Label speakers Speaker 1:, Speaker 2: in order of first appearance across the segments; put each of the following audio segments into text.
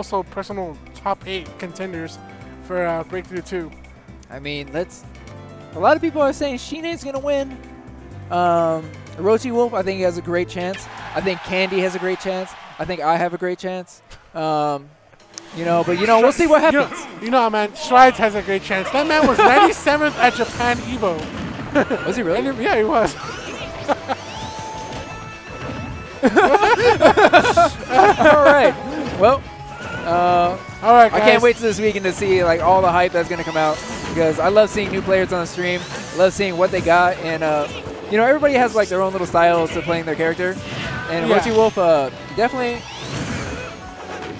Speaker 1: also personal top eight contenders for uh, Breakthrough 2.
Speaker 2: I mean, let's. A lot of people are saying Shine's gonna win. Um, Orochi Wolf, I think he has a great chance. I think Candy has a great chance. I think I have a great chance. Um, you know, but you know, we'll see what
Speaker 1: You
Speaker 2: happens.
Speaker 1: know, you know, man, Strides has a great chance. That man was 97th at Japan Evo.
Speaker 2: Was he really?
Speaker 1: Yeah, he was.
Speaker 2: All right. Well, uh,
Speaker 1: All right,
Speaker 2: I can't wait to this weekend to see like all the hype that's gonna come out because I love seeing new players on the stream. Love seeing what they got, and uh, you know everybody has like their own little styles to playing their character, and
Speaker 1: Yeah.
Speaker 2: Wolf uh, definitely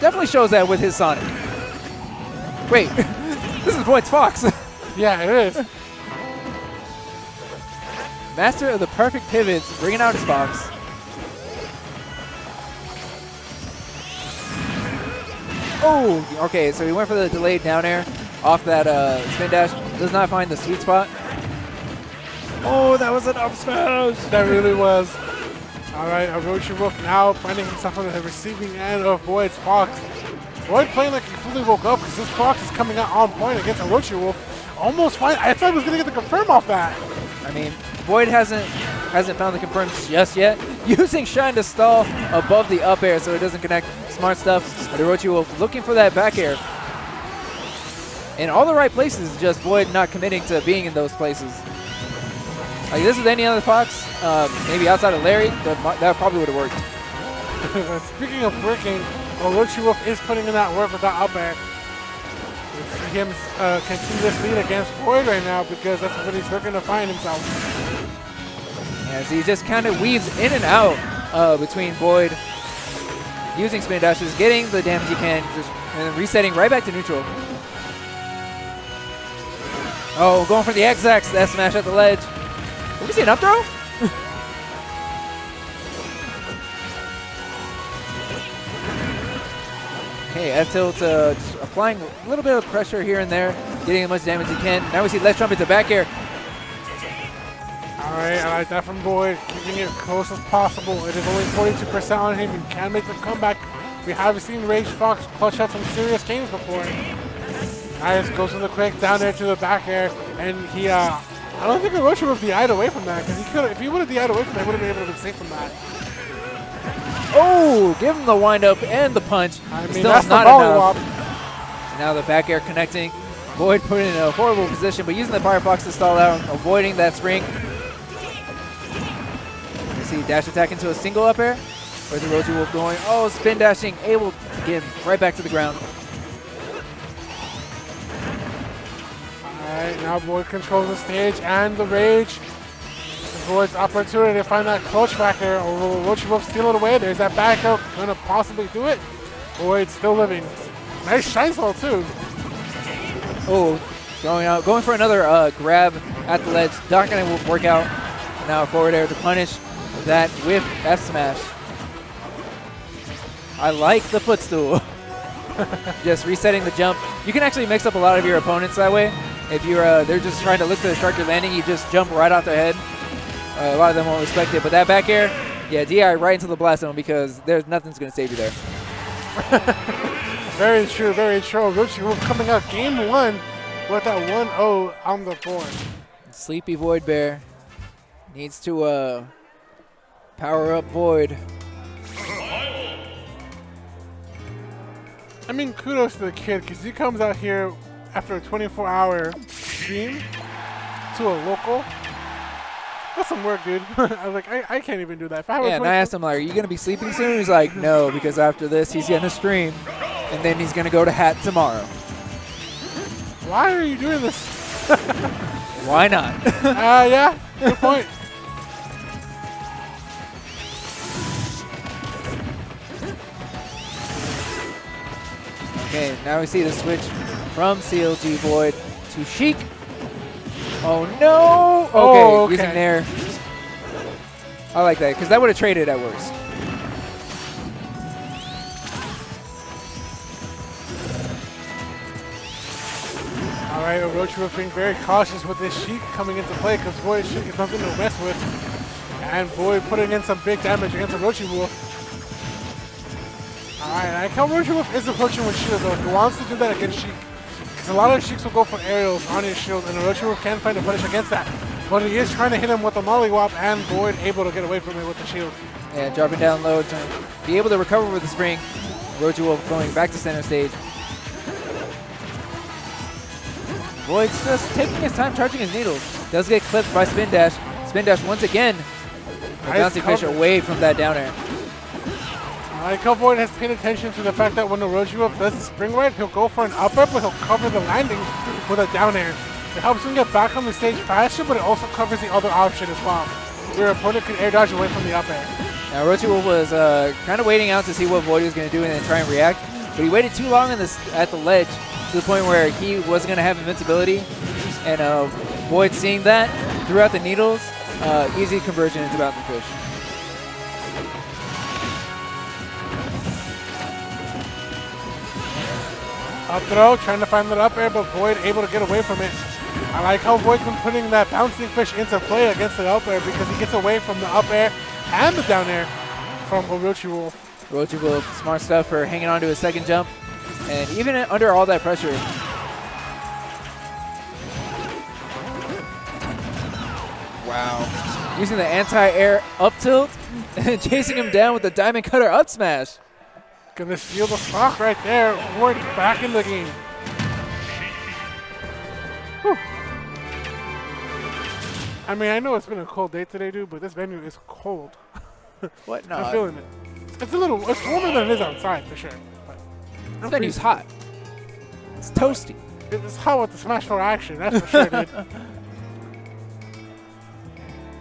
Speaker 2: definitely shows that with his Sonic. Wait, this is Void's Fox,
Speaker 1: Yeah, it is.
Speaker 2: master of the perfect pivots, bringing out his Fox. Oh, okay, so he went for the delayed down air off that uh, spin dash. Does not find the sweet spot. Oh, that was an up smash.
Speaker 1: That really was. All right, Orochi Wolf now finding himself on the receiving end of Void's Fox. Void playing like he fully woke up because this Fox is coming out on point against Orochi Wolf. Almost fine. I thought he was going to get the confirm off that.
Speaker 2: I mean, Void hasn't hasn't found the confirm just yet. Using Shine to stall above the up air so it doesn't connect. Smart stuff. But Orochi Wolf looking for that back air. In all the right places, just Void not committing to being in those places. Like this is any other Fox, uh, maybe outside of Larry, that, that probably would have worked.
Speaker 1: Speaking of working, Orochi Wolf is putting in that work with that up air. We see him uh, continue this lead against Void right now because that's what he's looking to find himself.
Speaker 2: As he just kind of weaves in and out uh, between Void, using spin dashes, getting the damage he can, just and then resetting right back to neutral. Oh, going for the X-Ax, that smash at the ledge. Did we see an up throw? Okay, F tilt uh, applying a little bit of pressure here and there, getting as much damage as he can. Now we see Let's Jump into back air.
Speaker 1: All right, I like that from Void, keeping it as close as possible. It is only 42% on him. He can make the comeback. We have seen Rage Fox clutch out some serious games before. Nice, goes to the quick, down there to the back air, and he, uh, I don't think Orochi would have DI'd away from that, because he could if he would have DI'd away from that, he would have been able to be safe from that.
Speaker 2: Oh, give him the windup and the punch.
Speaker 1: I mean,
Speaker 2: Still
Speaker 1: that's
Speaker 2: not
Speaker 1: follow
Speaker 2: enough. And now the back air connecting. Void put in a horrible position, but using the Firefox to stall out, avoiding that spring. See dash attack into a single up air. Where's the Roji Wolf going? Oh, spin dashing, able to get him right back to the ground.
Speaker 1: Alright, now Void controls the stage and the rage. Void's opportunity to find that clutch factor. Or will Orochi Wolf steal it away? There's that back up. Gonna possibly do it. Boyd still living. Nice shine slow too.
Speaker 2: Oh, going out, going for another uh, grab at the ledge. Not going to work out. Now forward air to punish that with F smash. I like the footstool. just resetting the jump. You can actually mix up a lot of your opponents that way. If you're uh, they're just trying to look to the structure landing, you just jump right off their head. Uh, a lot of them won't respect it, but that back air, yeah, DI right into the blast zone because there's nothing's gonna save you there.
Speaker 1: Very true, very true. Orochi Wolf coming out game one with that 1-0 on the board.
Speaker 2: Sleepy Void Bear needs to uh, power up Void.
Speaker 1: I mean, kudos to the kid because he comes out here after a 24-hour stream to a local. That's some work, dude. I was like, I, I can't even do that. If I
Speaker 2: Yeah, and I asked him like, "Are you gonna be sleeping soon?" He's like, "No, because after this, he's gonna stream, and then he's gonna go to Hat tomorrow.
Speaker 1: Why are you doing this?
Speaker 2: Why not?"
Speaker 1: uh, yeah, good point.
Speaker 2: okay, now we see the switch from CLG Void to Sheik. Oh no! Okay,
Speaker 1: Oh,
Speaker 2: using
Speaker 1: okay.
Speaker 2: there. I like that because that would have traded at worst.
Speaker 1: All right, Orochi Wolf being very cautious with this Sheik coming into play because Void Sheik is nothing to mess with. And Void putting in some big damage against Orochi Wolf. All right, I like how Rochi Wolf is approaching with shield though. He wants to do that against Sheik. Because a lot of Sheiks will go for aerials on his shield, and Wolf can find a punish against that. But he is trying to hit him with the mollywop, and Void able to get away from it with the shield.
Speaker 2: Yeah, dropping down low to be able to recover with the spring. Rochi Wolf going back to center stage. Void's just taking his time charging his needles. Does get clipped by Spin Dash. Spin Dash once again.
Speaker 1: Nice
Speaker 2: bouncing fish away from that down air.
Speaker 1: How Void has paid attention to the fact that when Orochimaru does the spring ride, he'll go for an up air, but he'll cover the landing with a down air. It helps him get back on the stage faster, but it also covers the other option as well. Your opponent can air dodge away from the up air.
Speaker 2: Now Rochi Wolf was uh, kind of waiting out to see what Void was going to do and then try and react. But he waited too long at the ledge to the point where he wasn't going to have invincibility. And uh, Void seeing that threw out the needles, uh, easy conversion into Bouncing Fish.
Speaker 1: Up throw, trying to find that up air, but Void able to get away from it. I like how Void's been putting that bouncing fish into play against the up air because he gets away from the up air and the down air from Orochi Wolf.
Speaker 2: Rochi Wolf, smart stuff for hanging on to his second jump. And even under all that pressure, wow. Using the anti-air up tilt and chasing him down with the diamond cutter up smash.
Speaker 1: Gonna steal the stock right there. Void back in the game. Whew. I mean, I know it's been a cold day today, dude, but this venue is cold.
Speaker 2: What? No,
Speaker 1: I'm feeling it. It's a little, it's warmer than it is outside for sure. But
Speaker 2: this venue's hot. It's toasty.
Speaker 1: It's hot with the Smash 4 action, that's for sure, dude.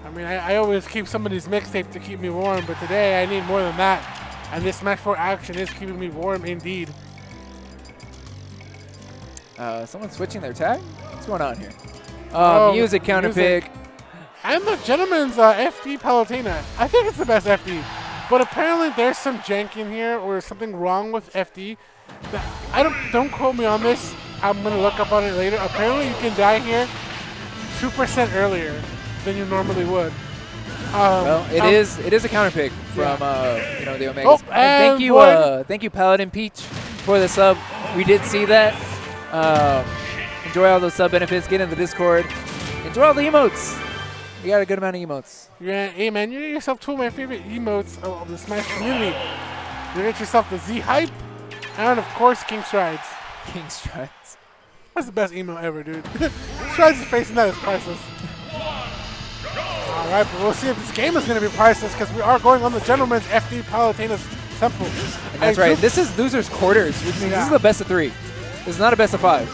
Speaker 1: I mean, I, I always keep somebody's mixtape to keep me warm, but today I need more than that. And this Smash 4 action is keeping me warm indeed.
Speaker 2: Uh, someone switching their tag? What's going on here? Uh,
Speaker 1: Oh,
Speaker 2: music counter
Speaker 1: music.
Speaker 2: pick.
Speaker 1: And the gentleman's uh, FD Palutena. I think it's the best FD. But apparently there's some jank in here or something wrong with FD. I don't don't quote me on this. I'm gonna look up on it later. Apparently you can die here two percent earlier than you normally would. Um,
Speaker 2: Well, it
Speaker 1: um,
Speaker 2: is it is a counter pick from
Speaker 1: Yeah.
Speaker 2: uh, you know the Omegas.
Speaker 1: Oh,
Speaker 2: and thank you, uh, thank you, Paladin Peach, for the sub. We did see that. Um, enjoy all those sub benefits. Get in the Discord. Enjoy all the emotes. You got a good amount of emotes.
Speaker 1: Yeah, hey man, you get yourself two of my favorite emotes of, of the Smash community. You get yourself the Z Hype, and of course King Strides.
Speaker 2: King Strides.
Speaker 1: That's the best emo ever, dude. Strides is facing that is priceless. Alright, but we'll see if this game is going to be priceless because we are going on the Gentleman's FD Palutena's Temple.
Speaker 2: And that's
Speaker 1: I
Speaker 2: right. This is losers quarters, which means this is the best of three. This is not a best of five.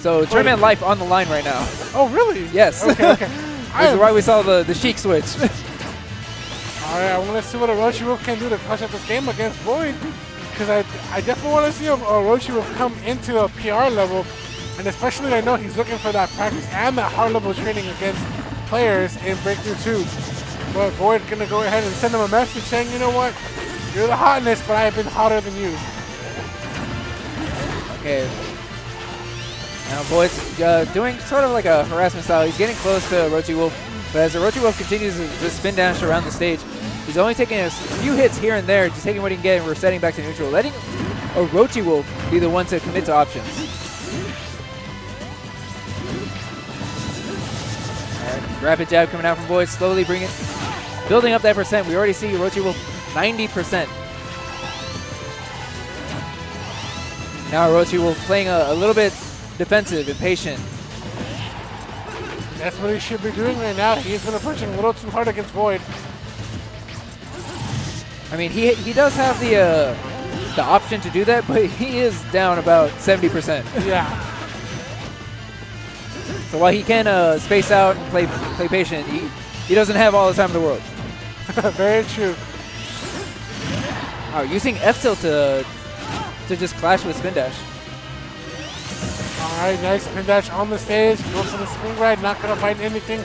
Speaker 2: So tournament life on the line right now.
Speaker 1: Oh, really?
Speaker 2: Yes.
Speaker 1: Okay, okay.
Speaker 2: This is why we saw the the Sheik switch.
Speaker 1: Alright, I want to see what Orochi Wolf can do to clutch up this game against Void. Because I, I definitely want to see Orochi Wolf come into a PR level. And especially I know he's looking for that practice and that hard level training against players in Breakthrough 2. But Void to go ahead and send them a message saying, you know what? You're the hotness, but I have been hotter than you.
Speaker 2: Okay. Now Void's uh, doing sort of like a harassment style. He's getting close to Orochi Wolf, but as Orochi Wolf continues to to spin dash around the stage, he's only taking a few hits here and there, just taking what he can get and resetting back to neutral, letting a Orochi Wolf be the one to commit to options. Rapid jab coming out from Void, slowly bringing, building up that percent. We already see Orochi Wolf 90%. Now Orochi Wolf playing a, a little bit defensive and patient.
Speaker 1: That's what he should be doing right now. He's been pushing a little too hard against Void.
Speaker 2: I mean, he he does have the uh, the option to do that, but he is down about 70%.
Speaker 1: Yeah.
Speaker 2: So while he can uh, space out and play play patient, he he doesn't have all the time in the world.
Speaker 1: Very true.
Speaker 2: Oh, using F tilt to to just clash with spin dash.
Speaker 1: Alright, nice spin dash on the stage. Goes for the spring ride, not gonna find anything.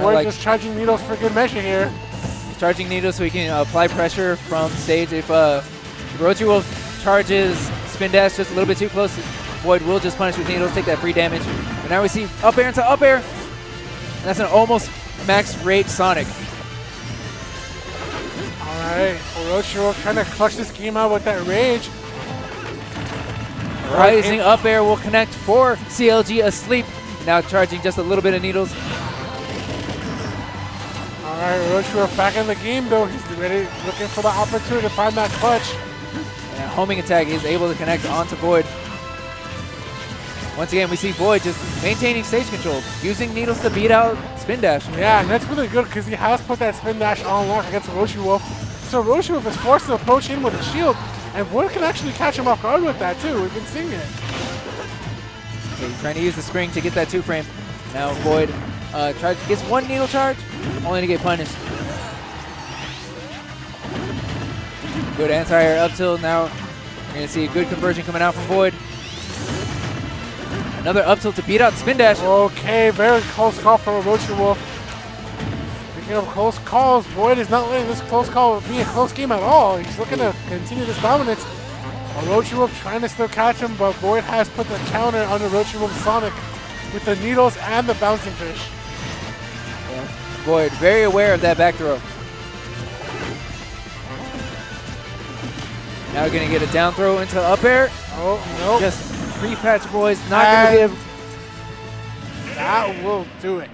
Speaker 1: Void
Speaker 2: like-
Speaker 1: just charging needles for good measure here.
Speaker 2: He's charging needles so he can apply pressure from stage. If uh, Orochi Wolf charges spin dash just a little bit too close, Void will just punish with needles, take that free damage. But now we see up air into up air. And that's an almost max rate Sonic.
Speaker 1: Alright, Alright, Orochi trying to clutch this game out with that rage.
Speaker 2: Rising up air will connect for CLG asleep. Now charging just a little bit of needles.
Speaker 1: Alright, Orochi back in the game though. He's ready, looking for the opportunity to find that clutch.
Speaker 2: And homing attack is able to connect onto Void. Once again, we see Void just maintaining stage control, using needles to beat out Spin Dash.
Speaker 1: Yeah, and that's really good because he has put that Spin Dash on lock against Rochi Wolf. So Rochi Wolf is forced to approach in with a shield, and Void can actually catch him off guard with that too. We've been seeing it.
Speaker 2: Okay, trying to use the spring to get that two frame. Now Void uh, tries gets one needle charge, only to get punished. Good anti-air up till Now we're going to see a good conversion coming out from Void. Another up tilt to beat out Spin Dash.
Speaker 1: Okay, very close call from Orochi Wolf. Speaking of close calls, Void is not letting this close call be a close game at all. He's looking to continue this dominance. Orochi Wolf trying to still catch him, but Void has put the counter on Orochi Wolf Sonic with the needles and the bouncing fish.
Speaker 2: Yeah. Void very aware of that back throw. Now we're going to get a down throw into up air.
Speaker 1: Oh, no.
Speaker 2: Just free patch boys, not going to give.
Speaker 1: That will do it.